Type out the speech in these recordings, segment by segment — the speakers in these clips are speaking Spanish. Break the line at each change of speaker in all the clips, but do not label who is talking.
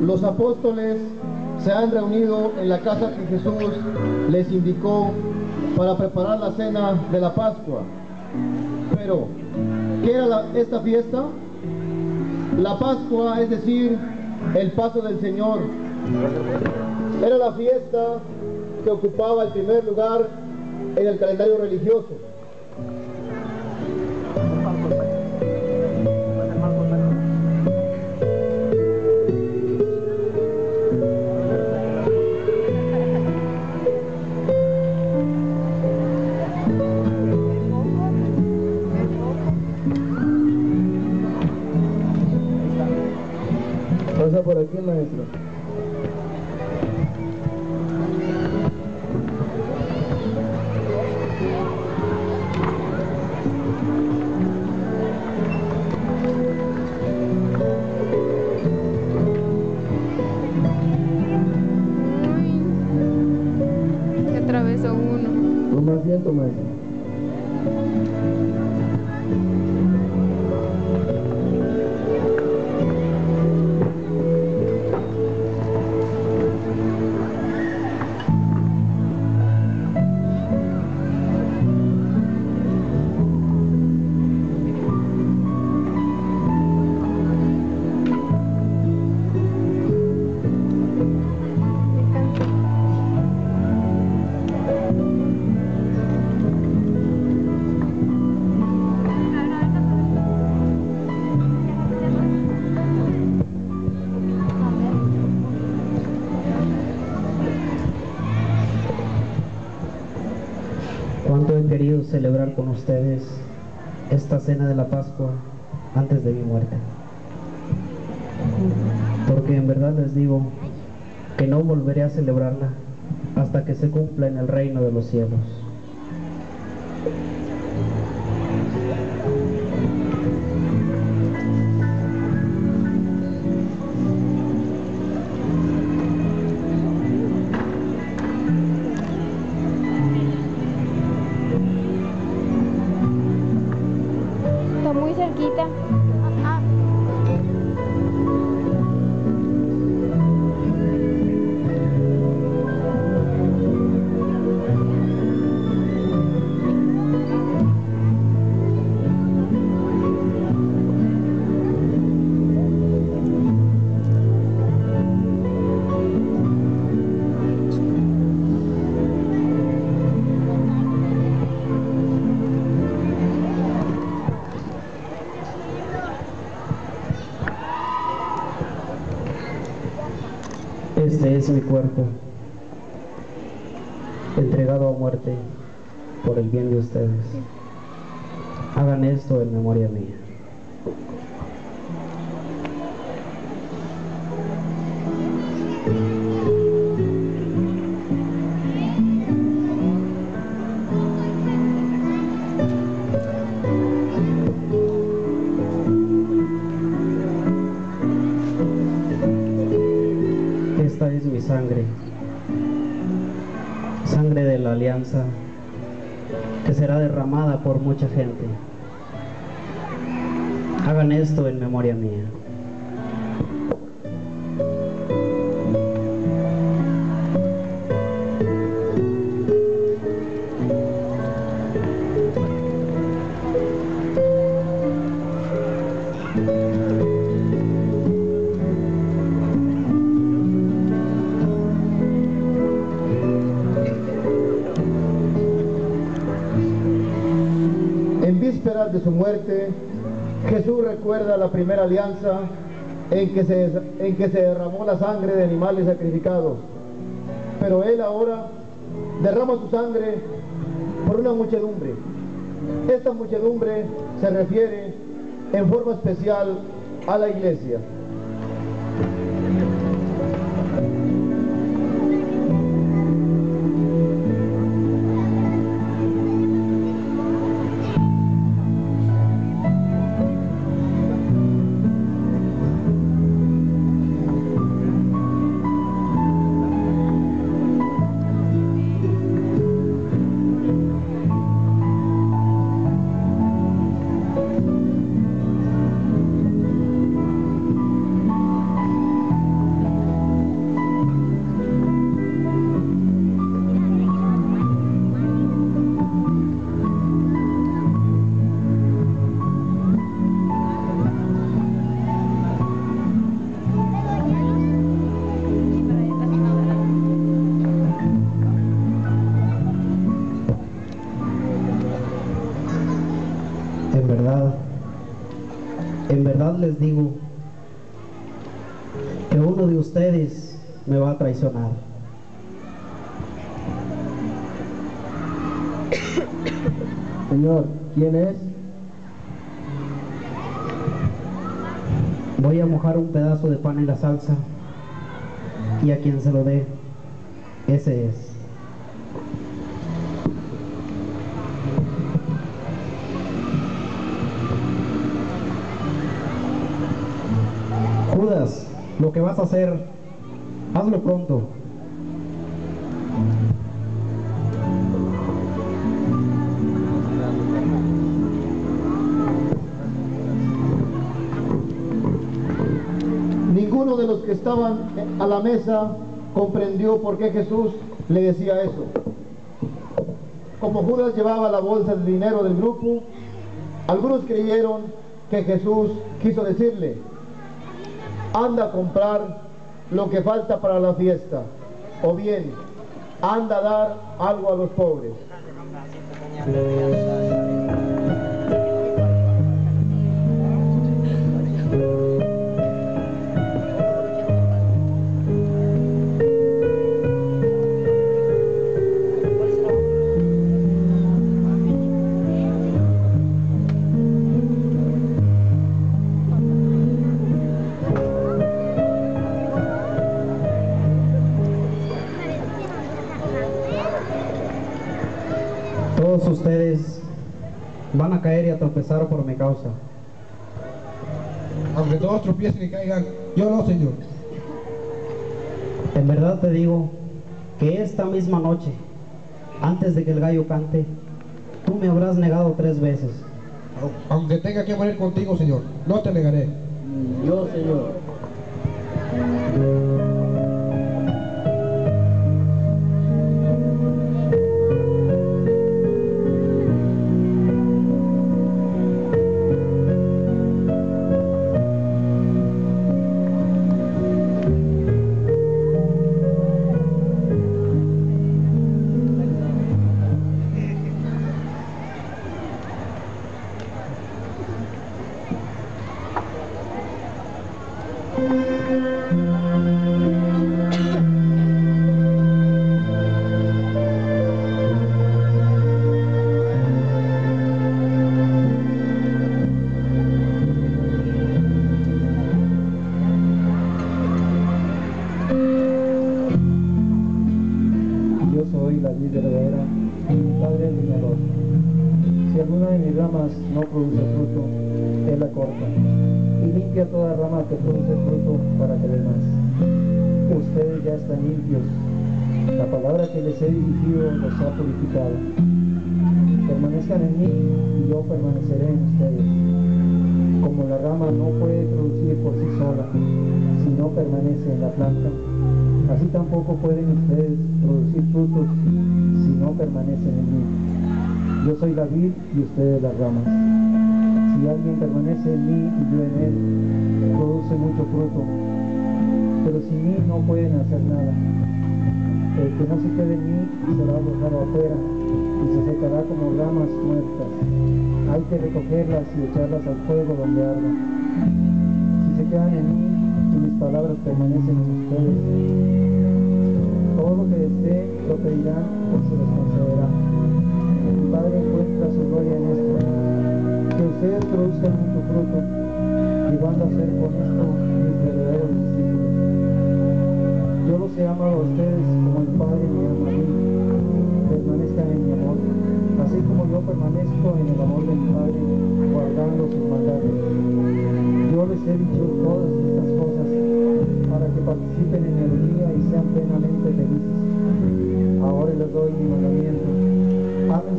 Los apóstoles se han reunido en la casa que Jesús les indicó para preparar la cena de la Pascua. Pero, ¿qué era esta fiesta? La Pascua, es decir, el paso del Señor. Era la fiesta que ocupaba el primer lugar en el calendario religioso.
Celebrar con ustedes esta cena de la Pascua antes de mi muerte. Porque en verdad les digo que no volveré a celebrarla hasta que se cumpla en el reino de los cielos.
Cerquita.
Este es mi cuerpo, entregado a muerte por el bien de ustedes. Hagan esto en memoria mía. Que será derramada por mucha gente. Hagan esto en memoria mía.
De su muerte, Jesús recuerda la primera alianza en que, se, en que se derramó la sangre de animales sacrificados. Pero Él ahora derrama su sangre por una muchedumbre. Esta muchedumbre se refiere en forma especial a la iglesia.
En verdad les digo que uno de ustedes me va a traicionar.
Señor, ¿quién es?
Voy a mojar un pedazo de pan en la salsa y a quien se lo dé, ese es. Judas, lo que vas a hacer, hazlo pronto.
Ninguno de los que estaban a la mesa comprendió por qué Jesús le decía eso. Como Judas llevaba la bolsa de dinero del grupo, algunos creyeron que Jesús quiso decirle, anda a comprar lo que falta para la fiesta, o bien, anda a dar algo a los pobres.
Caer y a tropezar por mi causa.
Aunque todos tropiecen y caigan, yo no, Señor.
En verdad te digo que esta misma noche, antes de que el gallo cante, tú me habrás negado tres veces.
Aunque tenga que morir contigo, Señor, no te negaré.
Yo, Señor.
Ramas no produce fruto, él la corta y limpia toda rama que produce fruto para que dé más. Ustedes ya están limpios. La palabra que les he dirigido los ha purificado. Permanezcan en mí y yo permaneceré en ustedes. Como la rama no puede producir por sí sola si no permanece en la planta, Así tampoco pueden ustedes producir frutos si no permanecen en mí. Yo soy la vid y ustedes las ramas. Si alguien permanece en mí y yo en él, produce mucho fruto. Pero sin mí no pueden hacer nada. El que no se quede en mí será arrojado afuera y se secará como ramas muertas. Hay que recogerlas y echarlas al fuego donde ardan. Si se quedan en mí y mis palabras permanecen en ustedes, todo lo que deseen lo pedirán y se les concederá. Mi Padre encuentra su gloria en esto, que ustedes produzcan mucho fruto, llevando a ser con esto mis verdaderos discípulos. Yo los he amado a ustedes como el Padre me ama a mí. Permanezcan en mi amor, así como yo permanezco en el amor de mi Padre, guardando sus mandatos. Yo les he dicho todas estas cosas para que participen en el día y sean plenamente felices. Ahora les doy mi mandamiento.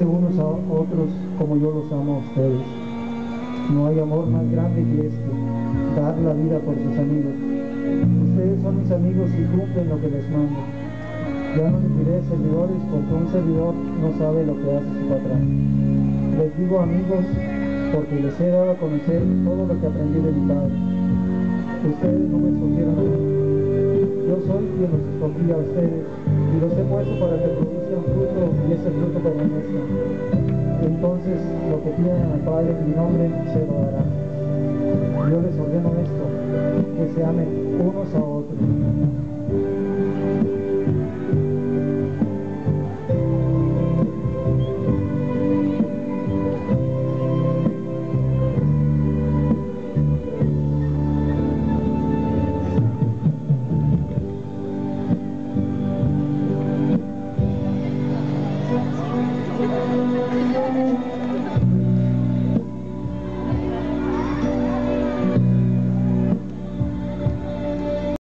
Unos a otros como yo los amo a ustedes. No hay amor más grande que este, dar la vida por sus amigos. Ustedes son mis amigos y cumplen lo que les mando. Ya no les diré servidores porque un servidor no sabe lo que hace su patrón. Les digo amigos porque les he dado a conocer todo lo que aprendí de mi padre. Ustedes no me escogieron a mí. Yo soy quien los escogí a ustedes para que produzcan fruto y ese fruto permanezca. entonces lo que pidan al Padre en mi nombre se lo dará. Yo les ordeno esto, que se amen unos a otros